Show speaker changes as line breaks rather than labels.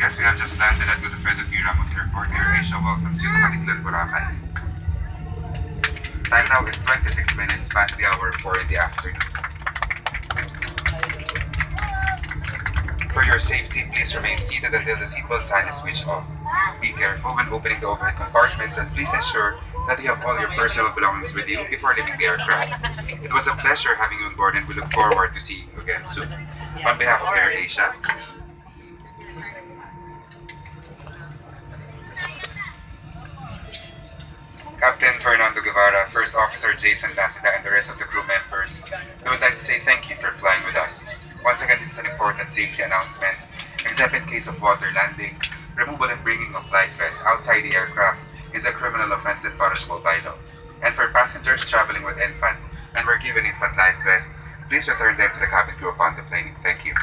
have just landed at Godofredo P. Ramos Airport. Air Asia welcomes you to Caticlan, Boracay. Time now is 26 minutes past the hour 4 in the afternoon. For your safety, please remain seated until the seatbelt sign is switched off. Be careful when opening the overhead compartments and please ensure that you have all your personal belongings with you before leaving the aircraft. It was a pleasure having you on board and we look forward to seeing you again soon. On behalf of Air Asia, Captain Fernando Guevara, First Officer Jason Lasida, and the rest of the crew members, we would like to say thank you for flying with us. Once again, is an important safety announcement. Except in case of water landing, removal and bringing of life vests outside the aircraft is a criminal offense and punishable by law. And for passengers traveling with infant and were given infant life vests, please return them to the cabin crew upon the plane. Thank you.